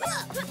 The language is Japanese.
あっ!